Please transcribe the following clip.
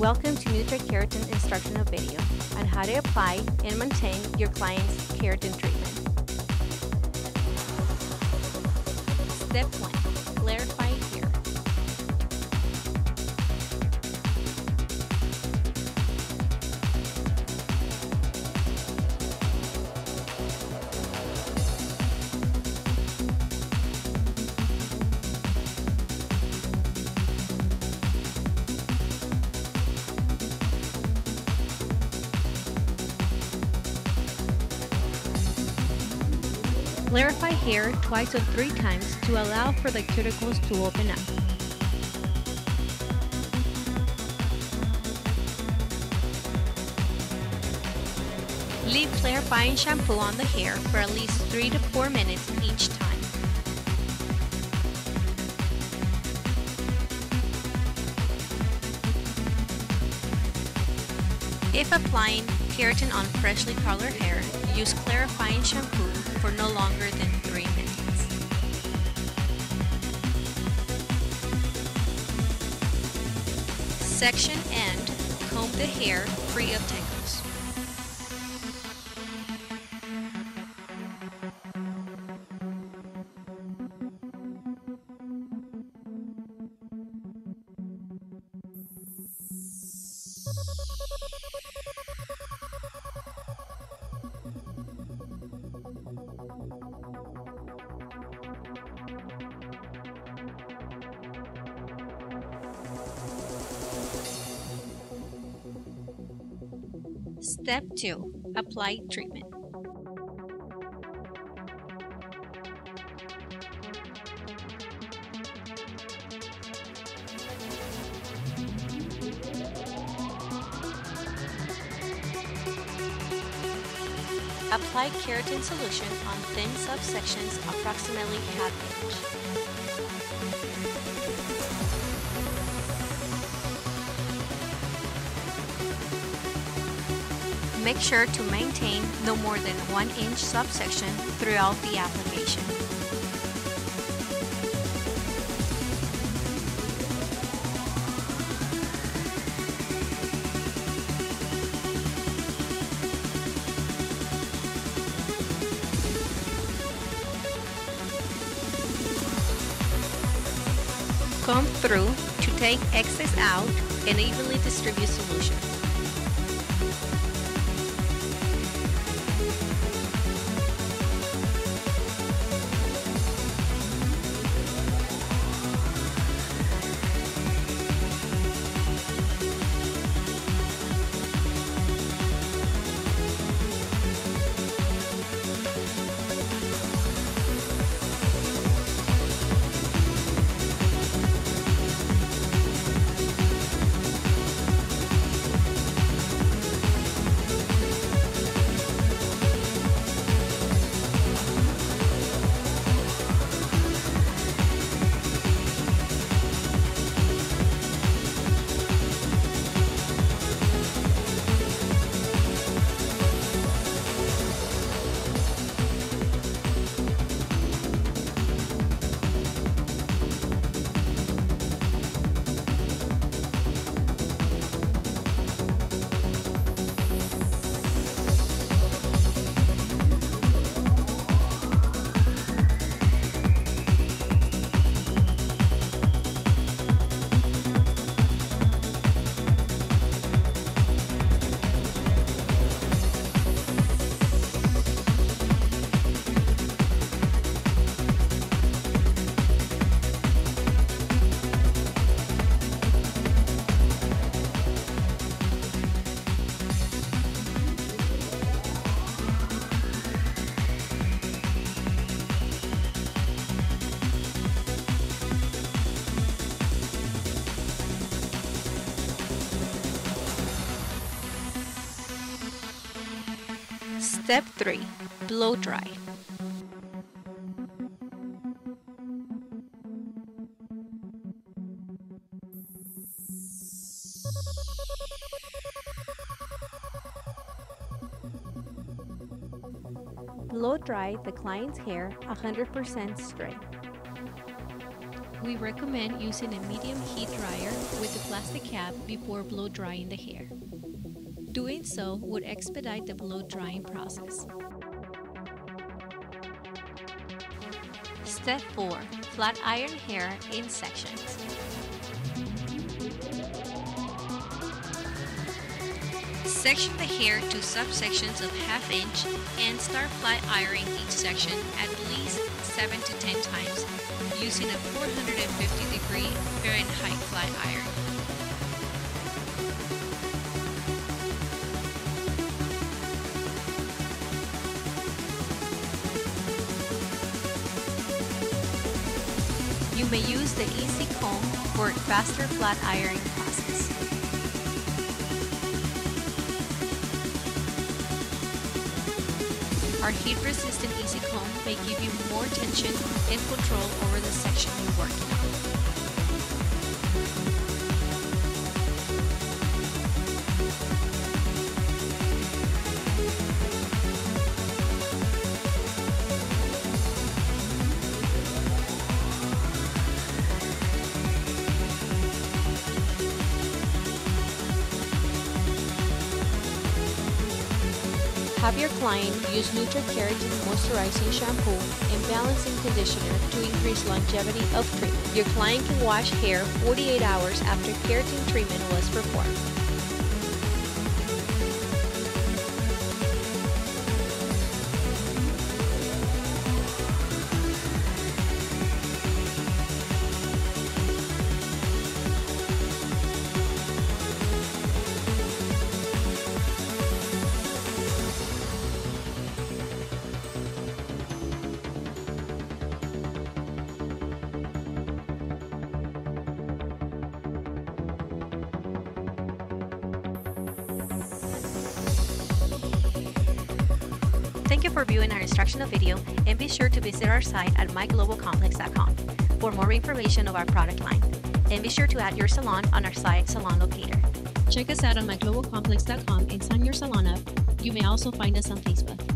Welcome to Nutra Keratin instructional video on how to apply and maintain your client's keratin treatment. Step 1. Clarify Clarify hair twice or three times to allow for the cuticles to open up. Leave clarifying shampoo on the hair for at least 3 to 4 minutes each time. If applying keratin on freshly colored hair, use clarifying shampoo for no longer than 3 minutes. Section end, comb the hair free of tangles. Step 2. Apply treatment. Apply keratin solution on thin subsections approximately half inch. Make sure to maintain no more than 1 inch subsection throughout the application. Comb through to take excess out and evenly distribute solution. Step 3. Blow dry. Blow dry the client's hair 100% straight. We recommend using a medium heat dryer with a plastic cap before blow drying the hair. Doing so would expedite the blow drying process. Step 4. Flat iron hair in sections. Section the hair to subsections of half inch and start flat ironing each section at least 7 to 10 times using a 450 degree Fahrenheit flat iron. May use the Easy Comb for faster flat ironing process. Our heat-resistant Easy Comb may give you more tension and control over the section you're working on. Have your client use Nutra-Keratin Moisturizing Shampoo and Balancing Conditioner to increase longevity of treatment. Your client can wash hair 48 hours after keratin treatment was performed. Thank you for viewing our instructional video and be sure to visit our site at myglobalcomplex.com for more information of our product line. And be sure to add your salon on our site Salon Locator. Check us out on myglobalcomplex.com and sign your salon up. You may also find us on Facebook.